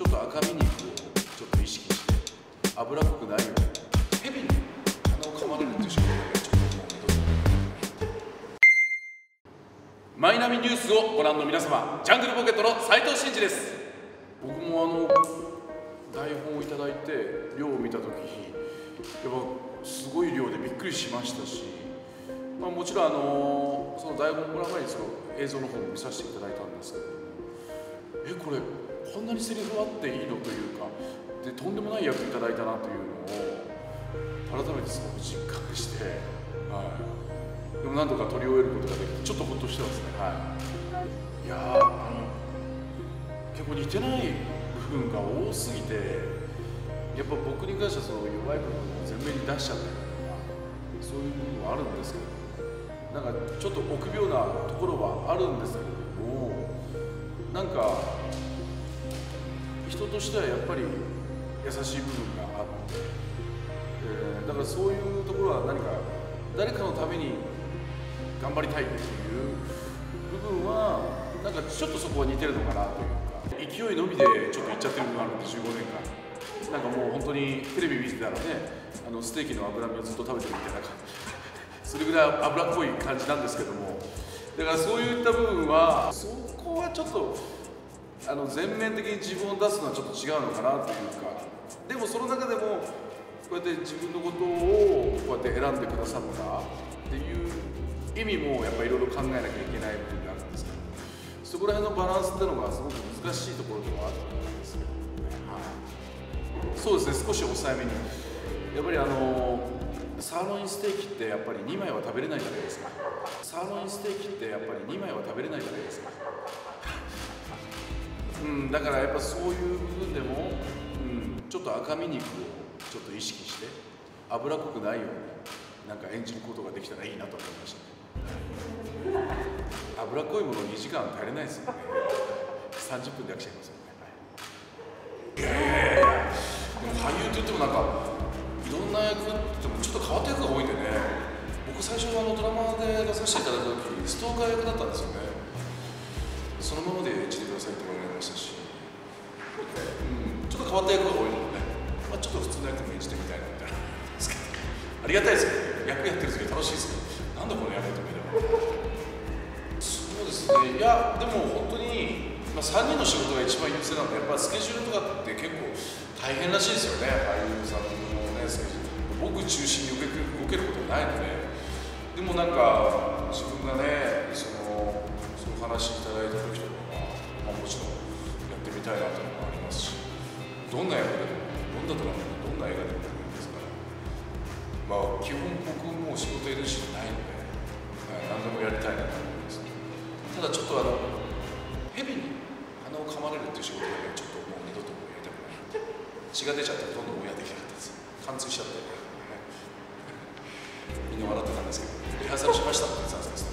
ちょっと赤身肉をちょっと意識して脂っこくないように蛇に鼻を噛まれるって。いう仕事でちょっともうマイナビニュースをご覧の皆様ジャングルポケットの斉藤真二です僕もあの台本をいただいて。量を見た時やっぱすごい量でびっくりしましたし、まあ、もちろんあのその台本もらう前にその映像の方も見させて。いただいたんですけどえこれこんなにセリフあっていいのというかでとんでもない役いただいたなというのを改めてすごく実感して、はい、でもなんとか撮り終えることができてちょっとほっとしてますね。はい。いやあの結構似てない部分が多すぎてやっぱ僕に関してはその弱い部分を前面に出しちゃってるとかそういう部分はあるんですけどなんかちょっと臆病なところはあるんですけれどもなんか人としてはやっぱり優しい部分があって、えーだからそういうところは何か誰かのために頑張りたいっていう部分はなんかちょっとそこは似てるのかなというか勢いのみでちょっといっちゃってる部分があるんで15年間。なんかもう本当にテレビ見てたらねあのステーキの脂身をずっと食べてるみたいな感じ。それぐらい脂っこい感じなんですけども。だからそういった部分はそこはちょっとあの全面的に自分を出すのはちょっと違うのかなというかでもその中でもこうやって自分のことをこうやって選んでくださったっていう意味もやっぱいろいろ考えなきゃいけない部分があるんですけどそこら辺のバランスっていうのがすごく難しいところではあると思うんですけどね、はい、そうですね。少し抑えめに。やっぱりあのサーロインステーキってやっぱり2枚は食べれないじゃないですか。サーロインステーキってやっぱり2枚は食べれないじゃないですか、だからやっぱそういう部分でも、うん、ちょっと赤身肉をちょっと意識して脂っこくないようになんか演じることができたらいいなと思いました。ね脂っこいもの2時間耐えれないですよね。30分で飽きちゃいますよね。いやいやいやでも俳優といってもなんかいろんな役ってもちょっと変わった役が多いんでね。僕最初あのドラマで出させていただいた時ストーカー役だったんですよね。そのままで演じてくださいって言われましたし、変わった役が多いのでね、まあ、ちょっと普通の役も演じてみたいなみたいなですけどありがたいですけど役やってる時楽しいですけどなんだこの役と見ればそうですねいやでも本当に、まあ、3人の仕事が一番優先なんでやっぱスケジュールとかって結構大変らしいですよね。俳優さんのねスケジュール。僕中心に動ける動けることないので。でもなんか自分がねそのそういう話いただいた時とかは、まあ、もちろんやってみたいなとどんな役でもどんなドラマでもどんな映画でもいいんですか？らまあ基本僕もう仕事 NG ないので、はい、何でもやりたいなと思いますただちょっとあの蛇に鼻を噛まれるっていう仕事だけはちょっともう二度とやりたくない。血が出ちゃってどんどん親できなかったです貫通しちゃって、みんな笑ってたんですけどリハーサルしましたって言ってたんです